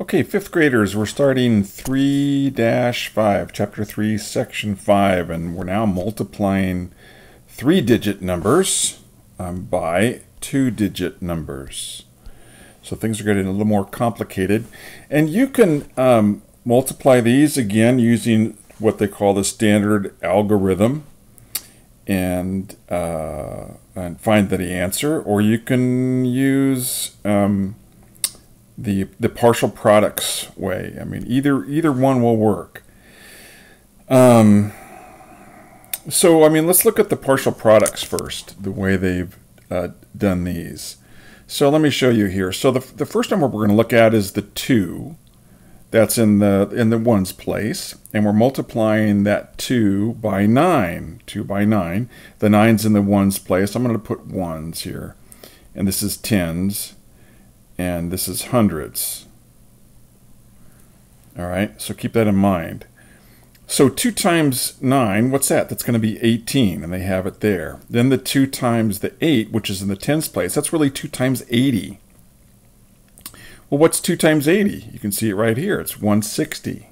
Okay, fifth graders, we're starting 3-5, chapter 3, section 5, and we're now multiplying three-digit numbers um, by two-digit numbers. So things are getting a little more complicated. And you can um, multiply these again using what they call the standard algorithm and, uh, and find the answer, or you can use um, the the partial products way. I mean, either either one will work. Um, so I mean, let's look at the partial products first. The way they've uh, done these. So let me show you here. So the the first number we're going to look at is the two. That's in the in the ones place, and we're multiplying that two by nine. Two by nine. The nine's in the ones place. I'm going to put ones here, and this is tens and this is hundreds. All right, so keep that in mind. So 2 times 9, what's that? That's going to be 18, and they have it there. Then the 2 times the 8, which is in the tens place, that's really 2 times 80. Well, what's 2 times 80? You can see it right here. It's 160.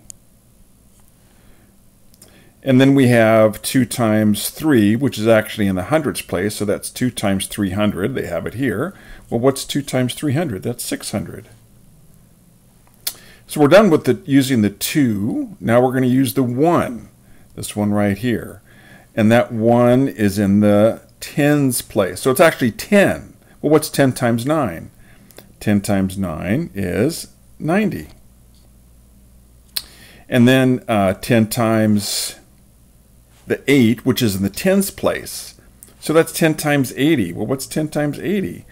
And then we have 2 times 3, which is actually in the hundreds place, so that's 2 times 300. They have it here. Well, what's 2 times 300? That's 600. So we're done with the using the 2. Now we're going to use the 1, this one right here. And that 1 is in the tens place. So it's actually 10. Well, what's 10 times 9? 10 times 9 is 90. And then uh, 10 times the 8, which is in the tens place. So that's 10 times 80. Well, what's 10 times 80?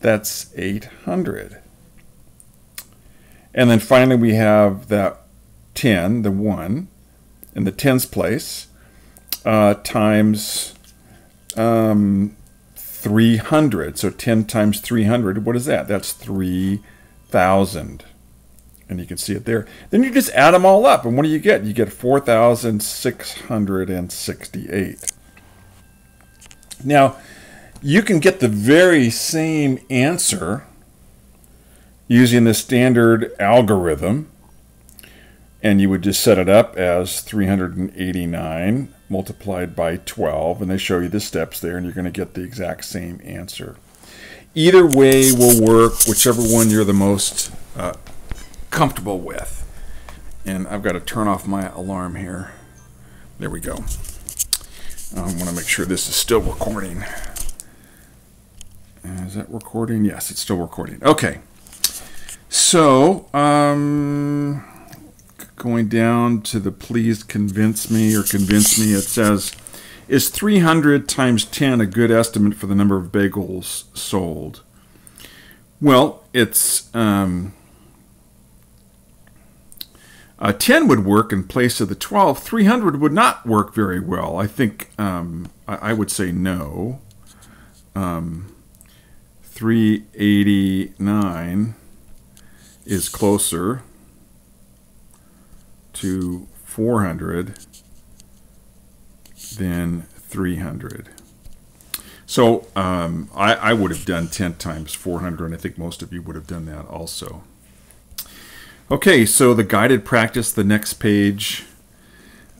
That's 800. And then finally we have that 10, the 1, in the tens place, uh, times um, 300. So 10 times 300, what is that? That's 3,000 and you can see it there. Then you just add them all up, and what do you get? You get 4,668. Now, you can get the very same answer using the standard algorithm, and you would just set it up as 389 multiplied by 12, and they show you the steps there, and you're going to get the exact same answer. Either way will work, whichever one you're the most uh, comfortable with. And I've got to turn off my alarm here. There we go. I want to make sure this is still recording. Is that recording? Yes, it's still recording. Okay. So, um, going down to the please convince me or convince me, it says, is 300 times 10 a good estimate for the number of bagels sold? Well, it's um, uh, 10 would work in place of the 12. 300 would not work very well. I think um, I, I, would say no. Um, 389 is closer to 400 than 300. So um, I, I would have done 10 times 400, and I think most of you would have done that also. Okay, so the guided practice, the next page.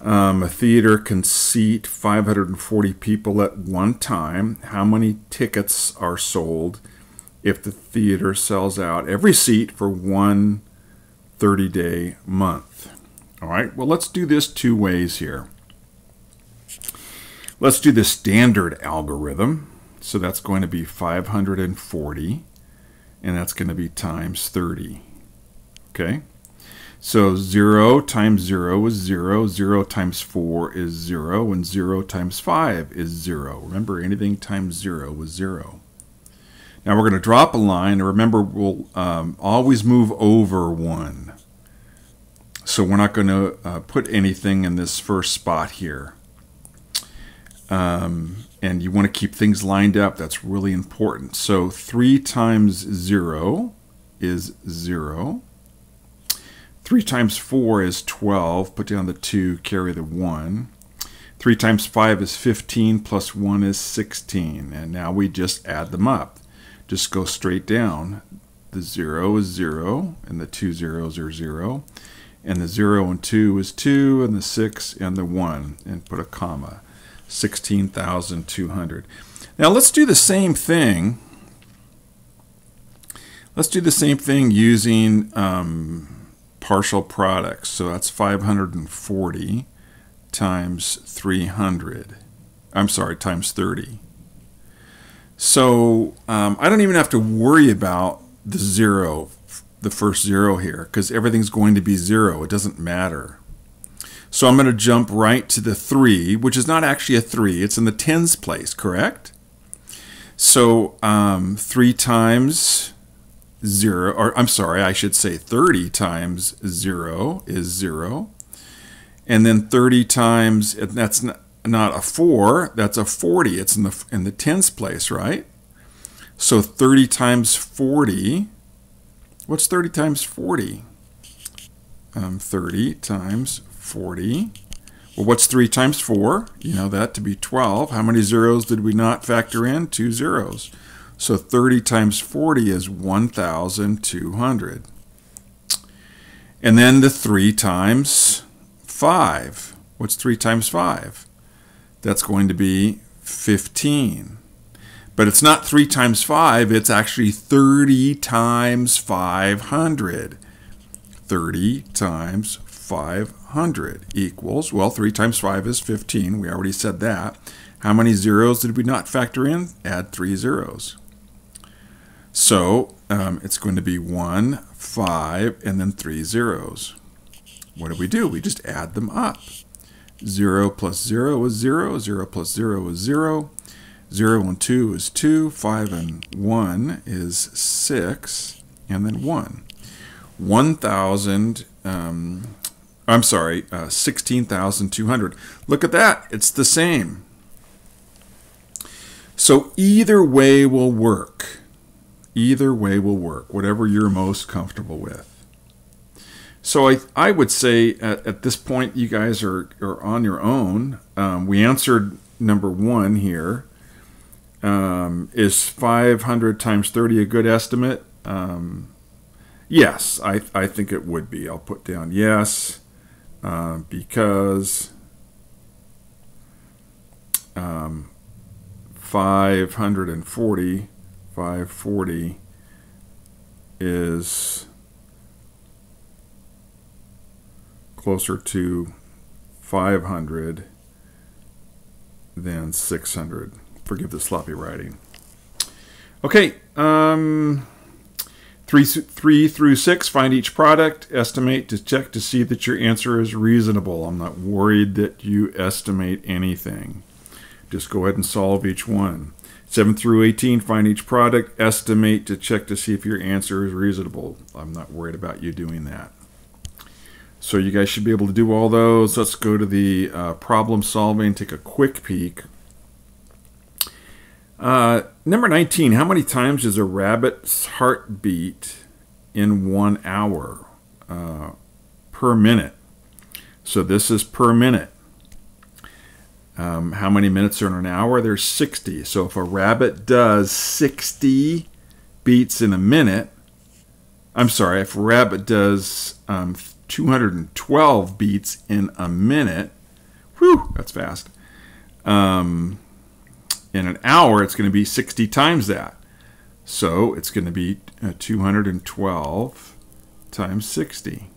Um, a theater can seat 540 people at one time. How many tickets are sold if the theater sells out every seat for one 30 day month? All right, well, let's do this two ways here. Let's do the standard algorithm. So that's going to be 540, and that's going to be times 30. Okay. So 0 times 0 is 0. 0 times 4 is 0. And 0 times 5 is 0. Remember, anything times 0 is 0. Now we're going to drop a line. And remember, we'll um, always move over 1. So we're not going to uh, put anything in this first spot here. Um, and you want to keep things lined up. That's really important. So 3 times 0 is 0. 3 times 4 is 12. Put down the 2, carry the 1. 3 times 5 is 15, plus 1 is 16. And now we just add them up. Just go straight down. The 0 is 0, and the two zeros are 0. And the 0 and 2 is 2, and the 6 and the 1, and put a comma. 16,200. Now let's do the same thing. Let's do the same thing using um, partial products. So that's 540 times 300. I'm sorry, times 30. So um, I don't even have to worry about the zero, the first zero here, because everything's going to be zero. It doesn't matter. So I'm going to jump right to the 3, which is not actually a 3. It's in the tens place, correct? So um, 3 times 0, or I'm sorry, I should say 30 times 0 is 0. And then 30 times, that's not, a 4, that's a 40. It's in the, in the tens place, right? So 30 times 40, what's 30 times 40? Um, 30 times 40. Well, what's 3 times 4? You know that to be 12. How many zeros did we not factor in? Two zeros. So 30 times 40 is 1,200. And then the 3 times 5. What's 3 times 5? That's going to be 15. But it's not 3 times 5, it's actually 30 times 500. 30 times 500 equals, well, 3 times 5 is 15. We already said that. How many zeros did we not factor in? Add 3 zeros. So um, it's going to be 1, 5, and then 3 zeros. What do we do? We just add them up. 0 plus 0 is 0, 0 plus 0 is 0, 0 and 2 is 2, 5 and 1 is 6, and then 1. 1,000, um, I'm sorry, uh, 16,200. Look at that, it's the same. So either way will work. Either way will work, whatever you're most comfortable with. So I, I would say at, at this point you guys are, are on your own. Um, we answered number one here. Um, is 500 times 30 a good estimate? Um, yes, I, I think it would be. I'll put down yes uh, because um, 540, 540 is closer to 500 than 600. Forgive the sloppy writing. Okay, um, three, three through six, find each product, estimate to check to see that your answer is reasonable. I'm not worried that you estimate anything. Just go ahead and solve each one. 7 through 18, find each product, estimate to check to see if your answer is reasonable. I'm not worried about you doing that. So you guys should be able to do all those. Let's go to the uh, problem solving, take a quick peek. Uh, number 19, how many times does a rabbit's heart beat in one hour uh, per minute? So this is per minute. Um, how many minutes are in an hour? There's 60. So if a rabbit does 60 beats in a minute, I'm sorry, if a rabbit does um, 212 beats in a minute. Whew, that's fast. Um, in an hour, it's going to be 60 times that. So it's going to be uh, 212 times 60.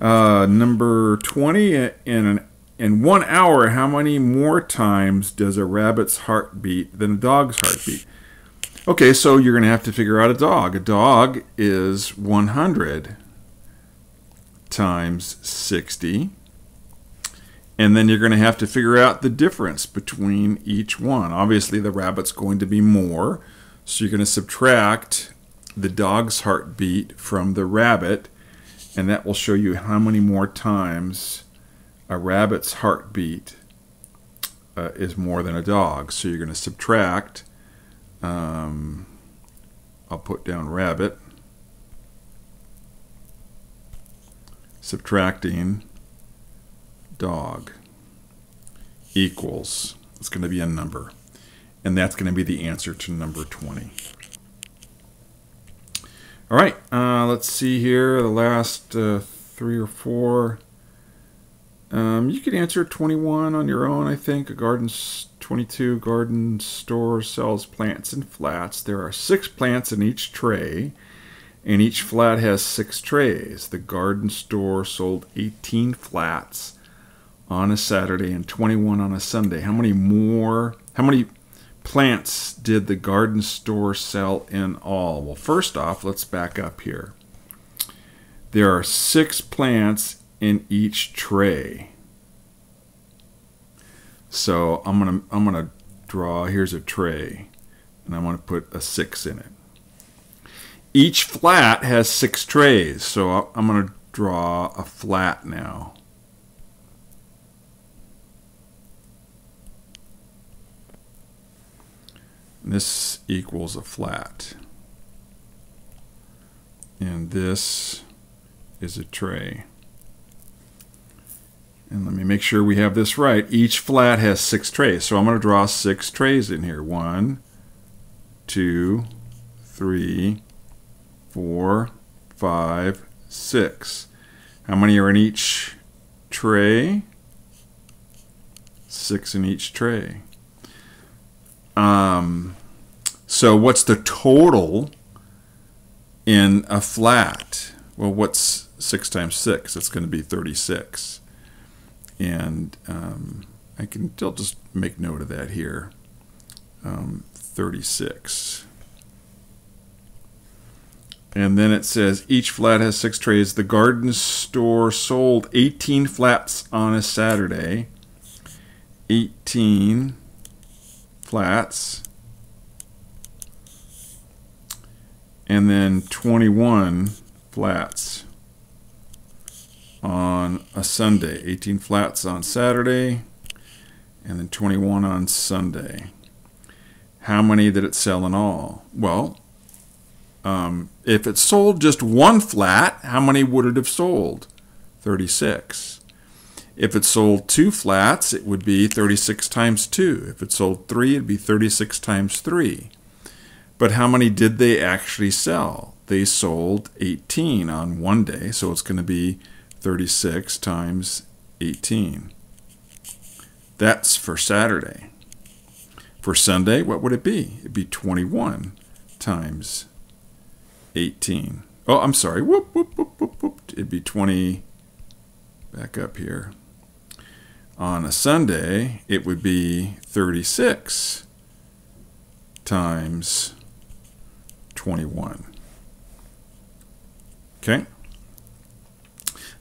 Uh, number 20, in, an, in one hour, how many more times does a rabbit's heart beat than a dog's heart beat? Okay, so you're going to have to figure out a dog. A dog is 100 times 60. And then you're going to have to figure out the difference between each one. Obviously, the rabbit's going to be more, so you're going to subtract the dog's heartbeat from the rabbit, and that will show you how many more times a rabbit's heartbeat uh, is more than a dog. So you're going to subtract, um, I'll put down rabbit, subtracting dog equals, it's going to be a number. And that's going to be the answer to number 20. All right, uh, let's see here. The last uh, three or four. Um, you could answer 21 on your own, I think. A garden 22 garden store sells plants in flats. There are six plants in each tray, and each flat has six trays. The garden store sold 18 flats on a Saturday and 21 on a Sunday. How many more? How many plants did the garden store sell in all? Well, first off, let's back up here. There are six plants in each tray. So I'm gonna I'm gonna draw. Here's a tray, and I'm gonna put a six in it. Each flat has six trays, so I'm gonna draw a flat now. This equals a flat. And this is a tray. And let me make sure we have this right. Each flat has six trays. So I'm going to draw six trays in here. One, two, three, four, five, six. How many are in each tray? Six in each tray. Um, so what's the total in a flat? Well, what's 6 times 6? It's going to be 36. And um, I can still just make note of that here. Um, 36. And then it says each flat has six trays. The garden store sold 18 flats on a Saturday. 18 flats. And then 21 flats on a Sunday. 18 flats on Saturday, and then 21 on Sunday. How many did it sell in all? Well, um, if it sold just one flat, how many would it have sold? 36. If it sold two flats, it would be 36 times 2. If it sold three, it'd be 36 times 3. But how many did they actually sell? They sold 18 on one day, so it's going to be 36 times 18. That's for Saturday. For Sunday, what would it be? It'd be 21 times 18. Oh, I'm sorry. Whoop, whoop, whoop, whoop, whoop. It'd be 20. Back up here on a Sunday, it would be 36 times 21. Okay?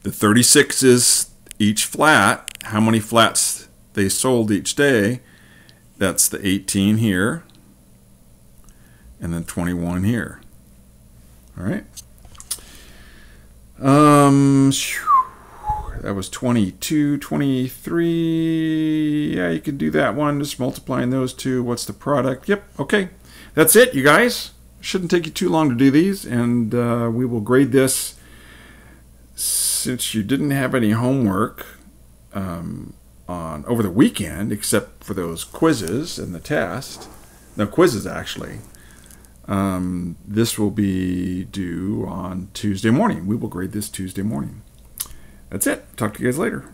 The 36 is each flat, how many flats they sold each day. That's the 18 here, and then 21 here. All right? Um, that was 22, 23. Yeah, you can do that one. Just multiplying those two. What's the product? Yep, okay. That's it, you guys. Shouldn't take you too long to do these, and uh, we will grade this since you didn't have any homework um, on over the weekend, except for those quizzes and the test. No, quizzes actually. Um, this will be due on Tuesday morning. We will grade this Tuesday morning. That's it. Talk to you guys later.